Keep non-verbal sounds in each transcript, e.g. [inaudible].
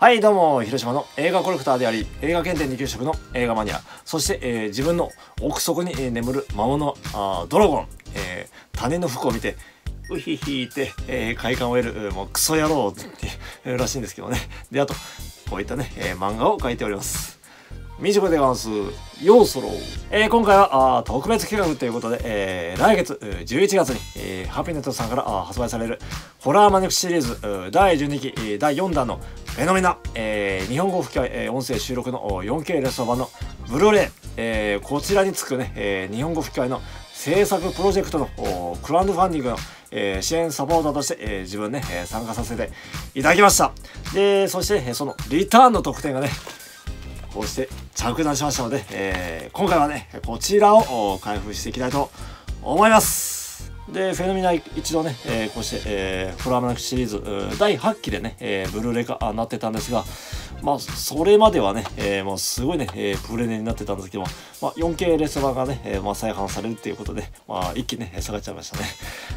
はいどうも広島の映画コレクターであり映画検定2級職の映画マニア。そして、えー自分の奥底に、眠る魔物あドラゴン、えー種の服を見てウヒヒって、えー快感を得るもうクソ野郎ってえーらしいんですけどね。であとこういったね、えー漫画を描いております。みじこでございます。ようそろう。えー今回はあ特別企画ということで、えー来月11月に、えーハピネットさんからあ発売されるホラーマニアックスシリーズー第12期第4弾のフェノミナ、えー日本語吹き替え音声収録の 4K レストア版のブルーレイ、えーこちらにつくね、えー日本語吹き替えの制作プロジェクトのクラウドファンディングの、えー支援サポーターとして、えー自分ね、えー参加させていただきました。で、そして、えそのリターンの特典がね、こうして着弾しましたので、えー今回はねこちらを開封していきたいと思います。でフェノミナ一度ね、えーこうして、えーフラーマナックシリーズ第8期でね、えーブルーレイ化になってたんですがまあそれまではね、えーもうすごいね、えープレネになってたんですけども、まあ、4K レスランがね、えーまあ、再販されるっていうことで、まあ、一気にね下がっちゃいましたね、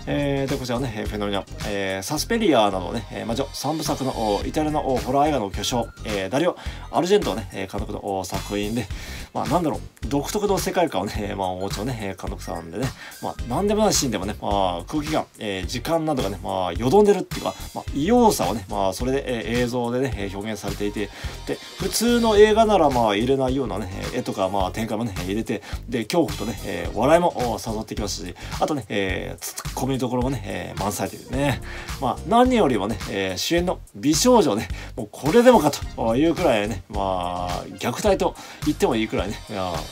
えーでこちらねフェノミナ、えーサスペリアなどね、えー魔女3部作のおイタリアのおホラー映画の巨匠、えーダリオ・アルジェントね、監督のお作品で、まあ、なんだろう独特の世界観をね、まあ、お持ちのね、監督さんでね、まあ、なんでもないシーンでもね、まあ、空気感、えー時間などがね、まあ、よどんでるっていうか、まあ、異様さをね、まあ、それで、えー映像でね、表現されていて、で、普通の映画なら、まあ、入れないようなね、絵とか、まあ、展開もね、入れて、で、恐怖とね、えー笑いも誘ってきますし、あとね、えー、ツッコミどころもね、えー満載というね、まあ、何よりもね、えー主演の美少女ね、もうこれでもかというくらいね、まあ、虐待と言ってもいいくらいね、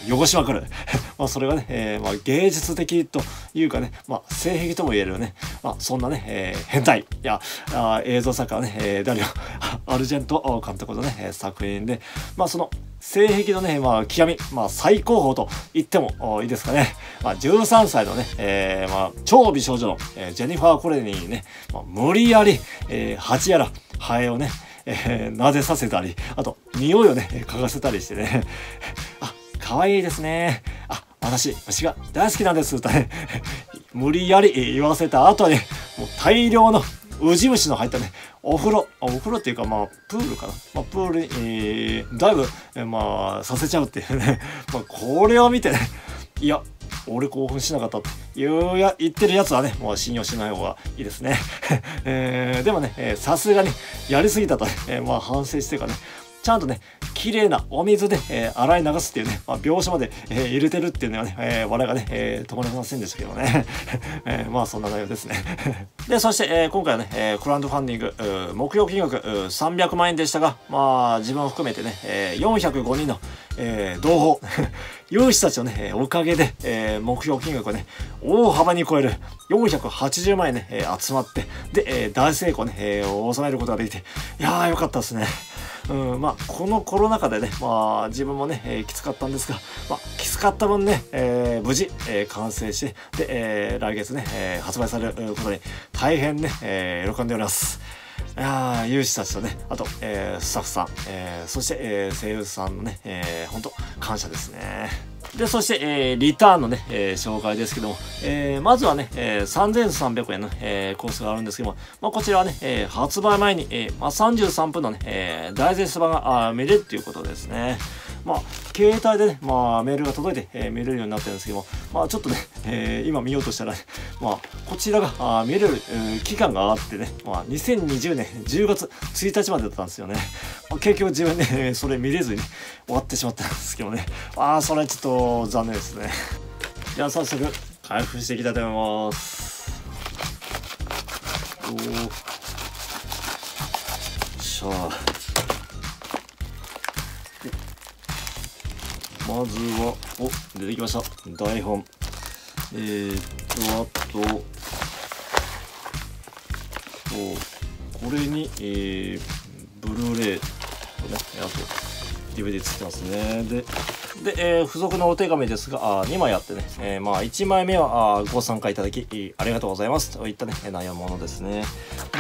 い汚しまくる。[laughs] まあ、それがね、えーまあ、芸術的というかね、まあ、性癖とも言えるよね、まあ、そんなね、えー変態。いや、あ映像作家はね、えー、ダリオ、アルジェント監督のね、え作品で、まあ、その、性癖のね、まあ、極み、まあ、最高峰と言ってもいいですかね。まあ、13歳のね、えーまあ、超美少女の、えージェニファー・コレニーにね、まあ、無理やり、えー、蜂やら、ハエをね、えー、撫でさせたり、あと、匂いをね、嗅がせたりしてね、[laughs] あ、可愛いですね。あ、私、虫が大好きなんです。とね、[laughs] 無理やり言わせた後に、もう大量のウジ虫の入ったね、お風呂、お風呂っていうか、まあ、プールかな。まあ、プールに、えー、だいぶ、えーまあ、させちゃうっていうね。[laughs] まあ、これを見てね、いや、俺興奮しなかったっていうや言ってるやつはね、もう信用しない方がいいですね。[laughs] えーでもね、さすがにやりすぎたとね、えーまあ反省してからね、ちゃんとね、綺麗なお水で、えー洗い流すっていうね、まあ、描写まで、えー入れてるっていうのはね、えー笑いがね、えー止まりませんでしたけどね。[laughs] えーまあそんな内容ですね。[laughs] で、そして、えー今回はね、えークラウドファンディング、目標金額300万円でしたが、まあ自分を含めてね、えー405人の、えー同胞、[laughs] 有志たちのね、おかげで、えー目標金額をね、大幅に超える480万円ね、えー集まって、で、えー大成功ね、えー収めることができて、いやーよかったですね。うん、まあ、このコロナ禍でね、まあ、自分もね、えーきつかったんですが、まあ、きつかった分ね、えー無事、えー完成して、で、えー来月ね、えー発売されることに大変ね、えー喜んでおります。あ有志たちとね、あと、えースタッフさん、えーそして、えー声優さんのね、えー、本当感謝ですね。で、そして、えーリターンのね、えー紹介ですけども、えーまずはね、えー3300円の、えーコースがあるんですけども、まあ、こちらはね、えー発売前に、えーまあ、33分のね、えー大絶版が見れるっていうことですね。まあ、携帯でね、まあ、メールが届いて、えー見れるようになってるんですけども、まあ、ちょっとね、えー今見ようとしたら、ね、まあ、こちらがあ見れる、えー期間があってね、まあ、2020年10月1日までだったんですよね。まあ、結局自分ね、それ見れずに終わってしまったんですけどね。ああ、それはちょっと残念ですね。じゃあ早速、開封していきたいと思います。おー。よっしゃまずは、お、出てきました。台本。えー、っと、あと、そうこれに、えー、ブルーレイとね、あと、DVD つってますね。で、で、えー付属のお手紙ですが、あ2枚あってね、えーまあ、1枚目はあご参加いただき、ありがとうございますといったね、内容ものですね。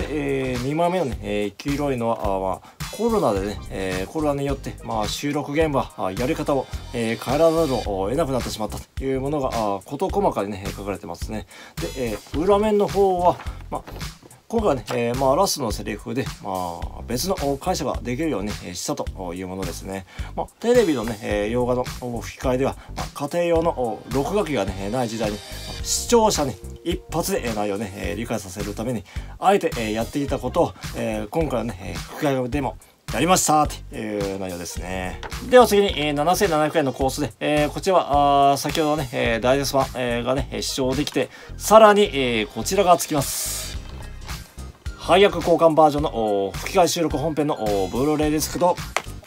で、え2枚目のね、え黄色いのは、あまあ、コロナでね、えーコロナによって、まあ、収録現場、やり方を、えー変えらざるを得なくなってしまったというものが、事細かにね、書かれてますね。で、えー裏面の方は、まあ、今回はね、えー、まあ、ラストのセリフで、まあ、別の解釈ができるようにしたというものですね。まあ、テレビのね、え洋画の吹き替えでは、まあ、家庭用の録画機がね、ない時代に、視聴者に一発で内容をね、理解させるために、あえてやっていたことを、え今回はね、吹き替えでもやりましたっていう内容ですね。では次に、えー、7700円のコースで、えー、こちらは、先ほどね、えー、ダイジェスト版、えー、がね、視聴できて、さらに、えー、こちらがつきます。配役交換バージョンの吹き替え収録本編のブルーレイディスクと、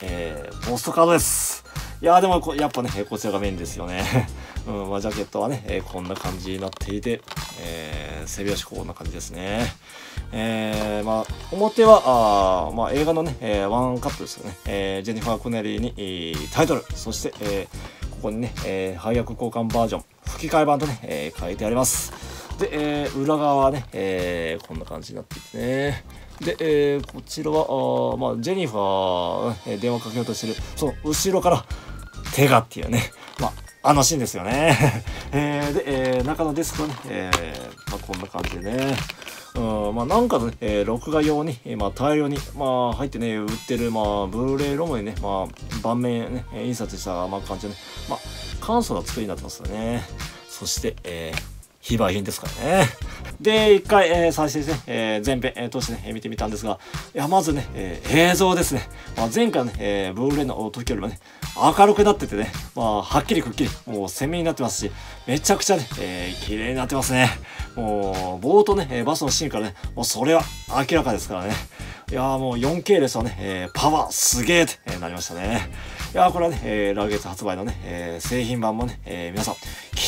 えー、ポストカードです。いやでもやっぱね、こちらがメインですよね。[laughs] うんまあ、ジャケットはね、えー、こんな感じになっていて、えー、背拍子こんな感じですね。えー、まあ、表は、あまあ、映画のね、えー、ワンカップですよね。えー、ジェニファー・コネリーに、えー、タイトル、そして、えー、ここにね、えー、配役交換バージョン、吹き替え版とね、えー、書いてあります。で、えー、裏側はね、えー、こんな感じになっていてね。で、えー、こちらは、あまあ、ジェニファー、え、電話かけようとしてる、その後ろから手がっていうね、まあ、あのシーンですよね。[laughs] えー、で、えー、中のデスクはね、えー、まあ、こんな感じでね。うん、まあ、なんかのね、えー、録画用に、まあ、大量に、まあ、入ってね、売ってる、まあ、ブルーレイロムにね、まあ、盤面ね、印刷した、まあ、感じでね、まあ、簡素な作りになってますよね。そして、えー、非売品ですからね。で、一回、えー、再生してね、えー、前編、えー、通してね、見てみたんですが、いや、まずね、えー、映像ですね。まあ、前回のね、えー、ブルーレイの時よりもね、明るくなっててね、まあ、はっきりくっきり、もう鮮明になってますし、めちゃくちゃね、えー、綺麗になってますね。もう、冒頭ね、バスのシーンからね、もうそれは明らかですからね。いやもう 4K ですよね、えー、パワーすげーって、なりましたね。いやこれはね、えー、来月発売のね、えー、製品版もね、えー、皆さん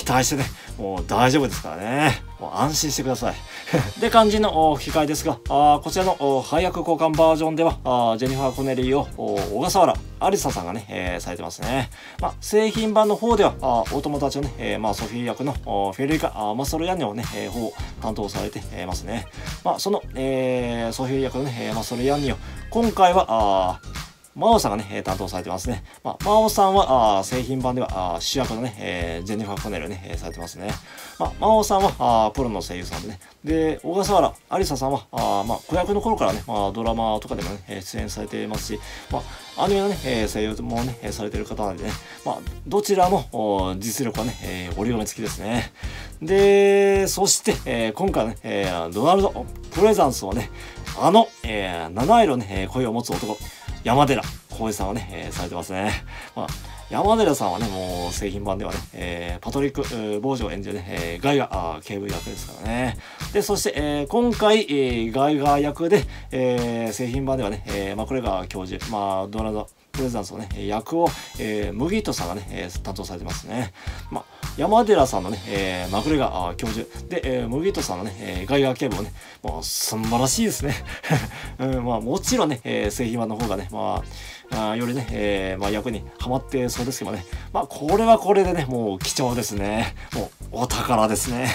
待してね、もう大丈夫ですからね。もう安心してください。[laughs] で、肝心の吹き替えですが、あこちらの配役交換バージョンでは、あジェニファー・コネリーを小笠原アリサさんがね、えー、されてますね。まあ、製品版の方では、あお友達のね、えー、まあ、ソフィー役のフェリカ・あマソロヤンニをね、えー、方を担当されて、えー、ますね。まあ、その、えー、ソフィー役のね、マソロヤンニを、今回は、あ真央さんがね、担当されてますね。まあ、真央さんは、あ製品版では、あ主役のね、えー、ジェニファー・コネルね、えー、されてますね。まあ、真央さんは、あプロの声優さんでね。で、小笠原ありささんは、あまあ、子役の頃からね、まあ、ドラマとかでもね、出演されてますし、まあ、アニメのね、え声優もね、されてる方なんでね、まあ、どちらも、実力はね、えー、折り込み付きですね。で、そして、えー、今回ね、えー、ドナルド・プレザンスをね、あの、えー、七色ね、声を持つ男、山寺浩二さんはね、えー、されてますね。まあ、山寺さんはね、もう製品版ではね、えー、パトリック・ボージョ演じるね、えー、ガイガー警部役ですからね。で、そして、えー、今回、えー、ガイガー役で、えー、製品版ではね、えー、マクレガー教授、まあ、ドナルド・プレゼンスのね、役を、えー、麦人さんがね、えー、担当されてますね。まあ山寺さんのね、えー、マグレガー教授で、えー、ムギートさんのね、えー、ガイガー警部もね、もう素晴らしいですね。[laughs] うん、まあもちろんね、えー、製品版の方がね、まあ、あよりね、えー、まあ役にはまってそうですけどね、まあこれはこれでね、もう貴重ですね。もうお宝ですね。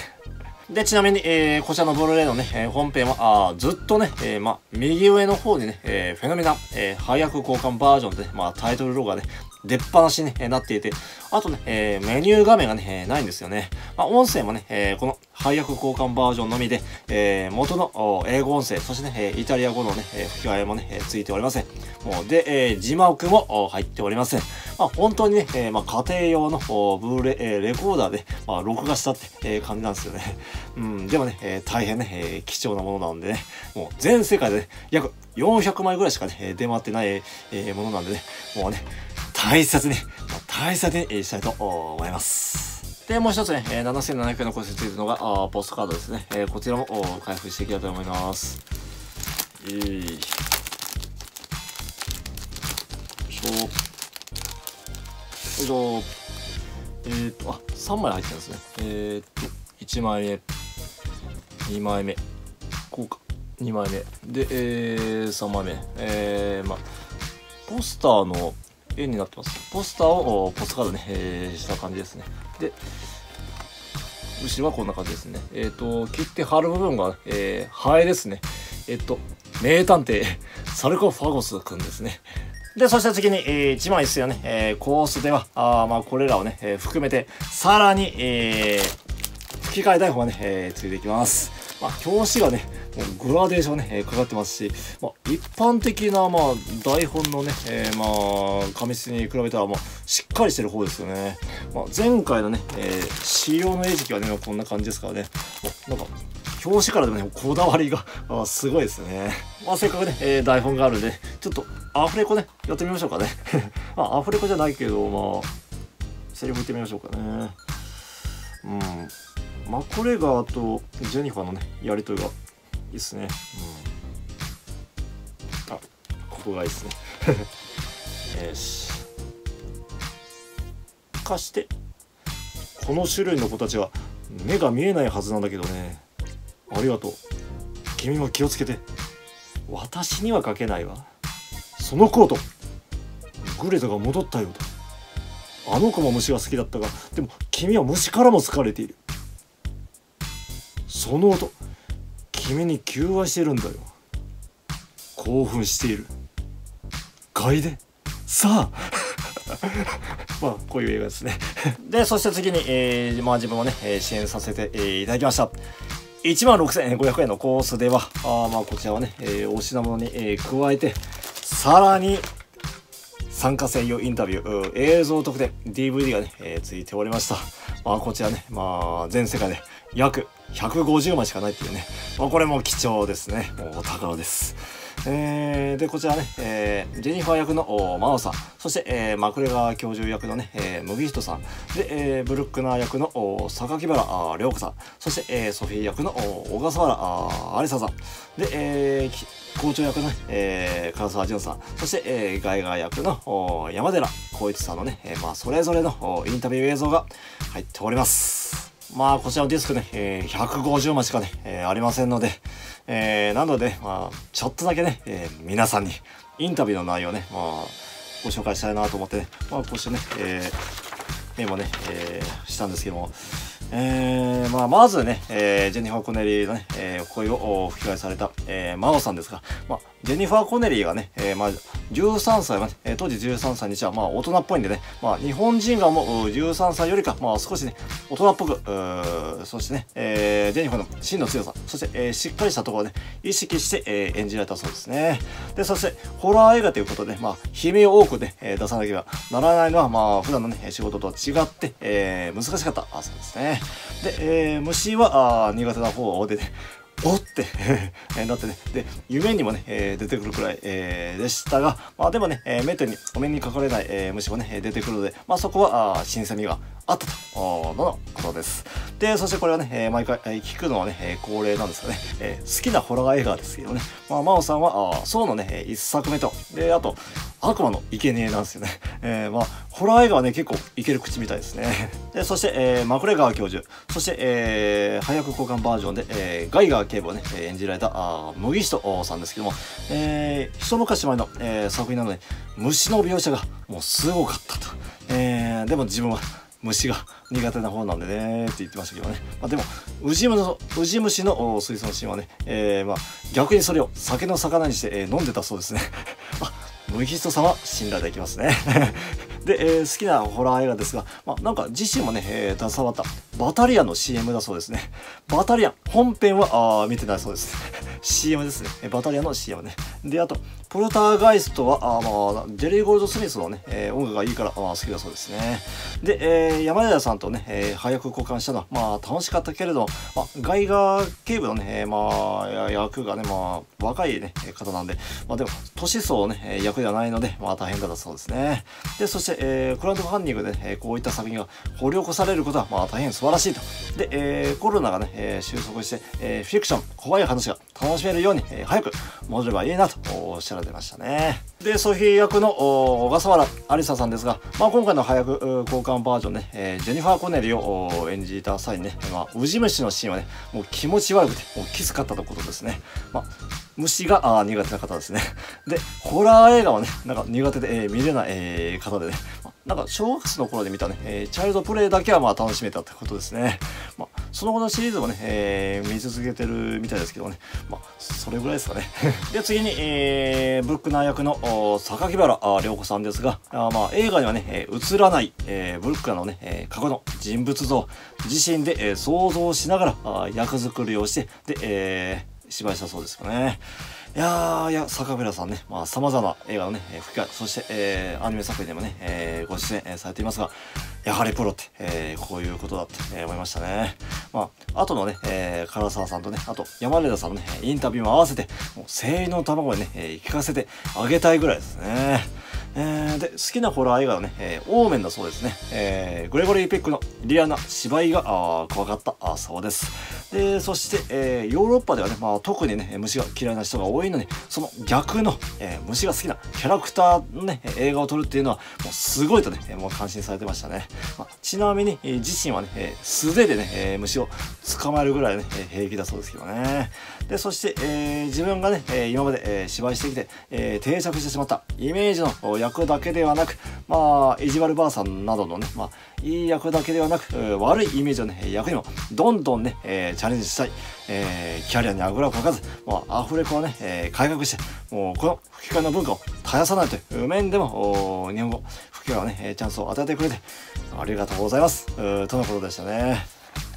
で、ちなみに、えー、こちらのブルーレイのね、えー、本編は、あずっとね、えー、ま、右上の方にね、えー、フェノミナ、えー、配役交換バージョンで、まあ、タイトルロゴがね、出っ放しに、なっていて、あとね、えー、メニュー画面がね、ないんですよね。まあ、音声もね、えー、この配役交換バージョンのみで、えー、元の英語音声、そしてね、イタリア語のね、吹き替えもね、ついておりません。もう、で、えー、字幕も入っておりません。まあ、本当にね、えー、まあ、家庭用のブーレ、えー、レコーダーで、まあ、録画したって、えー、感じなんですよね。うん、でもね、えー、大変ね、えー、貴重なものなんでね、もう全世界でね、約400枚ぐらいしかね、出回ってない、えー、ものなんでね、もうね、大切に、大切にしたいと思います。で、もう一つね、7700円のコスついてるのが、ポストカードですね。こちらも開封していきたいと思います。えー、よいしょ。よいしょ。えー、っと、あ、3枚入ってるんですね。えー、っと、1枚目、2枚目、こうか、2枚目。で、えー、3枚目。えー、まポスターの絵になってます。ポスターをポストカードね、えー、した感じですね。で、後ろはこんな感じですね。えっ、ー、と、切って貼る部分が、えー、ハエですね。えっ、と、名探偵、サルコファゴスくんですね。で、そして次に、えー、1枚ですよね。えー、コースでは、あまあ、これらをね、えー、含めて、さらに、えー、吹き替え台本がね、えー、ついていきます。まあ、表紙がね、うグラデーションね、えー、かかってますし、まあ、一般的な、まあ、台本のね、えー、まあ、紙質に比べたら、まあ、しっかりしてる方ですよね。まあ、前回のね、えー、仕様の餌食はね、こんな感じですからね。なんか、表紙からでもね、こだわりがあすごいですね。まあ、せっかくね、えー、台本があるんで、ちょっとアフレコね、やってみましょうかね。[laughs] まあ、アフレコじゃないけど、まあ、セリフ言ってみましょうかね。うん。マコレガーとジェニファーのね、やりとりがいいっすね。うん。あ、ここがいいっすね。[laughs] よし。貸して。この種類の子たちは目が見えないはずなんだけどね。ありがとう。君も気をつけて。私には書けないわ。そのコート。グレタが戻ったようだ。あの子も虫が好きだったが、でも君は虫からも疲れている。その音君に求愛してるんだよ。興奮している。楓さあ。[laughs] まあこういう映画ですね。でそして次に、えー、まあ自分もね、えー、支援させて、えー、いただきました。1万6500円のコースではあまあこちらはね、えー、お品物に、えー、加えてさらに参加専用インタビュー映像特典 DVD がね、えー、ついておりました。まあこちらねまあ全世界で約150枚しかないっていうね、まあ、これも貴重ですね。もうお宝です。えー、でこちらね、えー、ジェニファー役のマオさん。そして、えー、マクレガー教授役のね、えー、麦人さん。で、えー、ブルックナー役の榊原涼子さん。そして、えー、ソフィー役の小笠原ありささん。で、えー、校長役のね、えー、唐沢淳さん。そして、えー、ガイガー役の山寺浩一さんのね、えーまあ、それぞれのインタビュー映像が入っております。まあ、こちらのディスクね、えー、150枚しかね、えー、ありませんので、えー、なので、まあ、ちょっとだけね、えー、皆さんにインタビューの内容ね、まあ、ご紹介したいなと思ってね、まあ、こうしてね、えー、メモね、えー、したんですけども、えー、まあ、まずね、えー、ジェニファー・コネリーのね、えー、声を吹き替えされた、えー、マオさんですが、まあ、ジェニファー・コネリーがね、えー、まあ、13歳はね、当時13歳にしては、まあ、大人っぽいんでね、まあ、日本人がもう13歳よりか、まあ、少しね、大人っぽく、そしてね、えー、ジェニファーの真の強さ、そして、えー、しっかりしたところをね、意識して、えー、演じられたそうですね。で、そして、ホラー映画ということで、まあ、悲鳴を多くね、出さなければならないのは、まあ、普段のね、仕事とは違って、えー、難しかったそうですね。で、えー、虫はあ苦手な方でね、おっ [laughs] なってね、で、夢にもね、えー、出てくるくらい、えー、でしたが、まあでもね、えー、メットにお目にかかれない、えー、虫もね、出てくるので、まあそこは、あ新鮮味があったと、のことです。で、そしてこれはね、えー、毎回、え、聞くのはね、えー、恒例なんですがね、えー、好きなホラー映画ですけどね、まあ、真央さんは、あそうのね、一作目と、で、あと、悪魔の生贄なんですよね。[laughs] えー、まあ、ホラー映画はね、結構いける口みたいですね。で、そして、えー、マクレガー教授、そして、えー、早く交換バージョンで、えー、ガイガー警部をね、演じられた、あ麦人さんですけども、えー、一昔前の、えー、作品なので、虫の描写がもうすごかったと。えー、でも自分は、虫が苦手な方なんでねって言ってましたけどね。まあ、でも、ウジ虫の、ウジ虫の水槽のシーンはね、えー、まあ、逆にそれを酒の魚にして、え、飲んでたそうですね。[laughs] あ、麦人さんは信頼できますね。で、えー、好きなホラー映画ですが、まあ、なんか自身もね、えー、携わったバタリアンの CM だそうですね。バタリアン、本編はあ見てないそうです。[laughs] CM ですね。バタリアンの CM ね。で、あと、ポルターガイストは、あまあ、ジェリー・ゴールド・スミスのね、えー、音楽がいいから、まあ、好きだそうですね。で、えー、山田さんとね、えー、早く交換したのは、まあ、楽しかったけれど、まあ、ガイガー警部のね、まあ、役がね、まあ、若いね、方なんで、まあ、でも、年相ね、役ではないので、まあ、大変だったそうですね。で、そして、えー、クラウドファンディングで、ね、こういった作品が掘り起こされることは、まあ、大変素晴らしいと。で、えー、コロナがね、えー、収束して、えー、フィクション、怖い話が楽しめるように、えー、早く戻ればいいなとおっしゃられてましたね。で、ソフィー役の小笠原ありささんですが、まあ、今回の早く交換バージョンね、えー、ジェニファー・コネリを演じた際にね、まあ、ウジ虫のシーンはね、もう気持ち悪くて、もうきつかったということですね。まあ、虫があ苦手な方ですね。で、ホラー映画はね、なんか苦手で、えー、見れない、えー、方でね、なんか小学生の頃で見たね、えー、チャイルドプレイだけはまあ楽しめたってことですね。ま、その後のシリーズもね、えー、見続けてるみたいですけどね、まあ、それぐらいですかね。[laughs] で、次に、えー、ブックナー役の榊原涼子さんですが、あまあ、映画にはね、えー、映らない、えー、ブックナーのね、えー、過去の人物像、自身で、えー、想像しながらあ役作りをして、で、えー、芝居したそうですかね。いやー、いや、坂倉さんね、まあ、様々な映画のね、吹き替え、そして、えーアニメ作品でもね、えーご出演、えーされていますが、やはりプロって、えーこういうことだって、えー思いましたね。まあ、後のね、えー唐沢さんとね、あと山根田さんのね、インタビューも合わせて、もう声優の卵にね、えー聞かせてあげたいぐらいですね。えーで、好きなホラー映画はね、えーオーメンだそうですね。えーグレゴリー・ペックのリアルな芝居があ怖かったあそうです。で、そして、えーヨーロッパではね、まあ、特にね、虫が嫌いな人が多いのに、その逆の、えー虫が好きなキャラクターのね、映画を撮るっていうのは、もうすごいとね、もう感心されてましたね。まあ、ちなみに、えー自身はね、え素手でね、え虫を捕まえるぐらいね、平気だそうですけどね。で、そして、え自分がね、え今まで、え芝居してきて、え定着してしまったイメージの役だけではなく、まあ、意地悪ばあさんなどのね、まあ、いい役だけではなく、悪いイメージのね、役にも、どんどんね、えーチャレンジしたい、えーキャリアにあぐらをかかず、もうアフレコをね、えー改革して、もうこの吹き替えの文化を絶やさないという面でも、日本語吹き替えをね、チャンスを与えてくれて、ありがとうございます。とのことでしたね。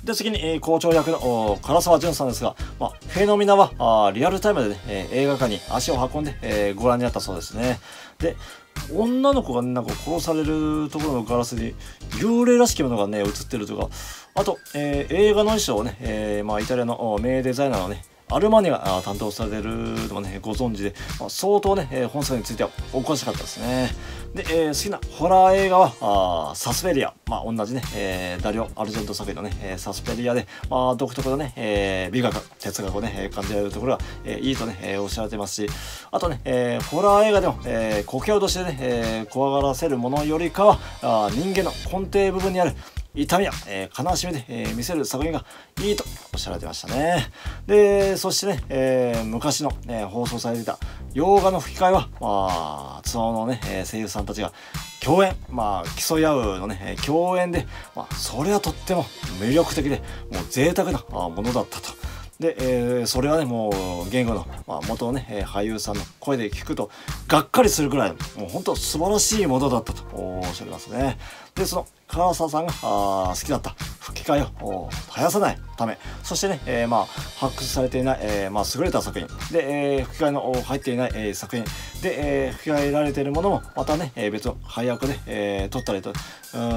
で、次に、えー校長役の唐沢淳さんですが、まあ、フェノミナはあリアルタイムでね、えー映画館に足を運んで、えーご覧になったそうですね。で、女の子が、なんか殺されるところのガラスに幽霊らしきものがね、映ってるとか、あと、えー映画の衣装をね、えーまあ、イタリアの名デザイナーのね、アルマニが担当されるのもね、ご存知で、まあ、相当ね、え本作についてはおかしかったですね。で、えー好きなホラー映画は、あーサスペリア。まあ、同じね、えーダリオ・アルジェント作品のね、えーサスペリアで、まあ、独特のね、えー美学、哲学をね、えー感じられるところが、えーいいとね、えーおっしゃられてますし、あとね、えーホラー映画でも、えー、こけ落としでね、えー怖がらせるものよりかは、あー人間の根底部分にある、痛みや、えー悲しみで、えー見せる作品がいいとおっしゃられてましたね。で、そしてね、えー昔の、えー放送されていた洋画の吹き替えは、まあ、ツアーのね、声優さんたちが共演、まあ、競い合うのね、えー共演で、まあ、それはとっても魅力的で、もう贅沢なものだったと。で、えーそれはね、もう、言語の、まあ、元のね、えー俳優さんの声で聞くと、がっかりするくらい、もう本当素晴らしいものだったとおっしゃいますね。で、その、唐沢さんが好きだった。吹き替えを。絶やさないため、そしてね、えーまあ、発掘されていない、えーまあ、優れた作品、で、えー吹き替えの入っていない、えー作品、で、えー吹き替えられているものも、またね、えー別の配役で、えー撮ったりと、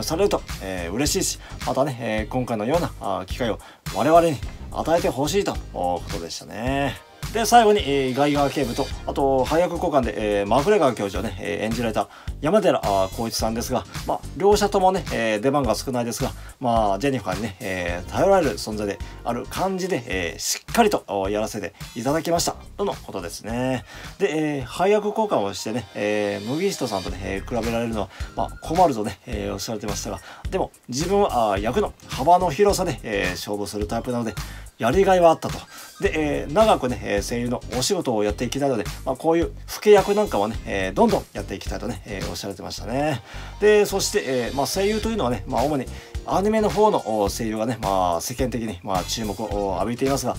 されると、えー嬉しいし、またね、えー今回のようなあ機会を我々に与えてほしいとおことでしたね。で、最後に、えーガイガー警部と、あと、配役交換で、えーマグレガー教授をね、えー演じられた山寺浩一さんですが、まあ、両者ともね、えー出番が少ないですが、まあ、ジェニファーにね、えー頼られる存在である感じで、えーしっかりとやらせていただきました。とのことですね。で、えー配役交換をしてね、えー麦人さんとね、えー比べられるのは、まあ、困るとね、えーおっしゃられてましたが、でも、自分は役の幅の広さで、えー勝負するタイプなので、やりがいはあったと。で、えー長くね、え声優のお仕事をやっていきたいので、まあ、こういう老け役なんかはね、えーどんどんやっていきたいとね、えーおっしゃられてましたね。で、そして、えまあ、声優というのはね、まあ、主にアニメの方の声優がね、まあ、世間的に、まあ、注目を浴びていますが、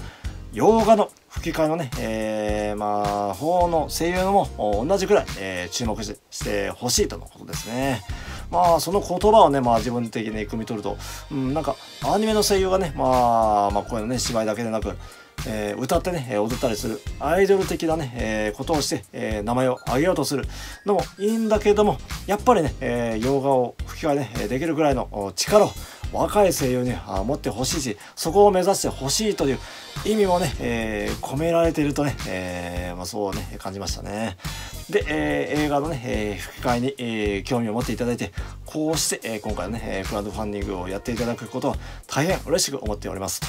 洋画の吹き替えのね、えーまあ、方の声優のも同じくらい、え注目してほしいとのことですね。まあ、その言葉をね、まあ自分的に汲み取ると、うん、なんか、アニメの声優がね、まあ、まあ、こういうのね、芝居だけでなく、えー歌ってね、踊ったりするアイドル的なね、えーことをして、えー名前を挙げようとする。のもいいんだけども、やっぱりね、え洋画を吹き替えね、できるぐらいの力を若い声優にあ持ってほしいし、そこを目指してほしいという意味もね、えー込められているとね、えーまあ、そうね、感じましたね。で、えー映画のね、えー吹き替えに、えー興味を持っていただいて、こうして、えー今回のね、えークラウドファンディングをやっていただくことを大変嬉しく思っております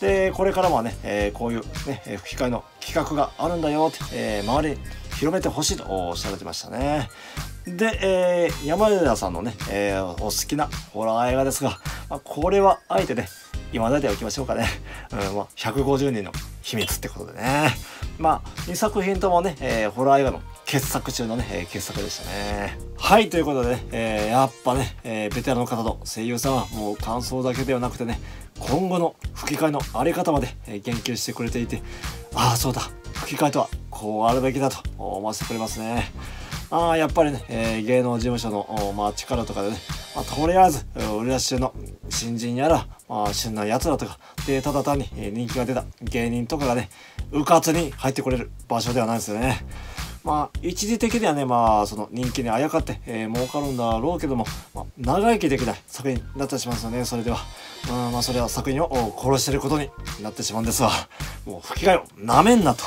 と。で、これからもね、えーこういうね、吹き替えの企画があるんだよって、え周りに広めてほしいとおっしゃられてましたね。で、えー山田さんのね、えーお好きなホラー映画ですが、まあ、これはあえてね、今だいておきましょうかね。[laughs] うん、まあ、150人の秘密ってことでね。まあ、2作品ともね、えーホラー映画の傑作中のね、えー傑作でしたね。はい、ということでね、えーやっぱね、えベテランの方と声優さんはもう感想だけではなくてね、今後の吹き替えのあり方まで、え言及してくれていて、ああ、そうだ、吹き替えとはこうあるべきだと思わせてくれますね。ああ、やっぱりね、えー芸能事務所の、まあ、力とかでね、まあ、とりあえず売り出し中の新人やら、まあ、旬なやつらとかでただ単に人気が出た芸人とかがねうかつに入ってこれる場所ではないですよね。まあ一時的にはねまあその人気にあやかって、えー、儲かるんだろうけども、まあ、長生きできない作品になってしまうんですよねそれでは。うんまあそれは作品を殺してることになってしまうんですわ。もう吹き替えをなめんなと。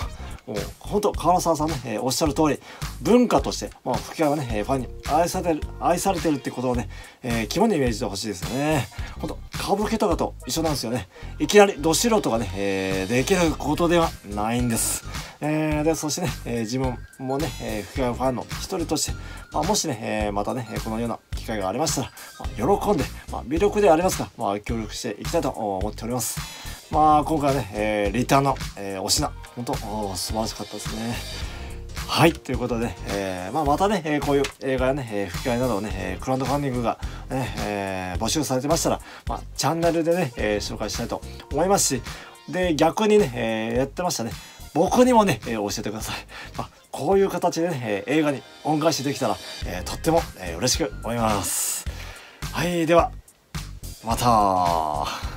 本当川沢さんね、えー、おっしゃる通り文化として、まあ、吹き替えはね、えー、ファンに愛される愛されてるってことをね、えー、肝にイメージしてほしいですよね。本当歌舞伎とかと一緒なんですよね。いきなりど素人がね、えー、できることではないんです。えー、でそしてね、えー、自分もね、えー、吹き替えファンの一人として、まあ、もしね、えー、またねこのような機会がありましたら、まあ、喜んで、まあ、魅力でありますが、まあ、協力していきたいと思っております。まあ今回はね、えー、リターンの、えー、お品。本当素晴らしかったですね。はいということで、えーまあ、またね、えー、こういう映画やね、えー、吹き替えなどをね、えー、クラウドファンディングがね、えー、募集されてましたら、まあ、チャンネルでね、えー、紹介したいと思いますしで逆にね、えー、やってましたね。僕にもね、えー、教えてください、まあ、こういう形でね、えー、映画に恩返しできたら、えー、とっても、えー、嬉しく思います。はいではまた。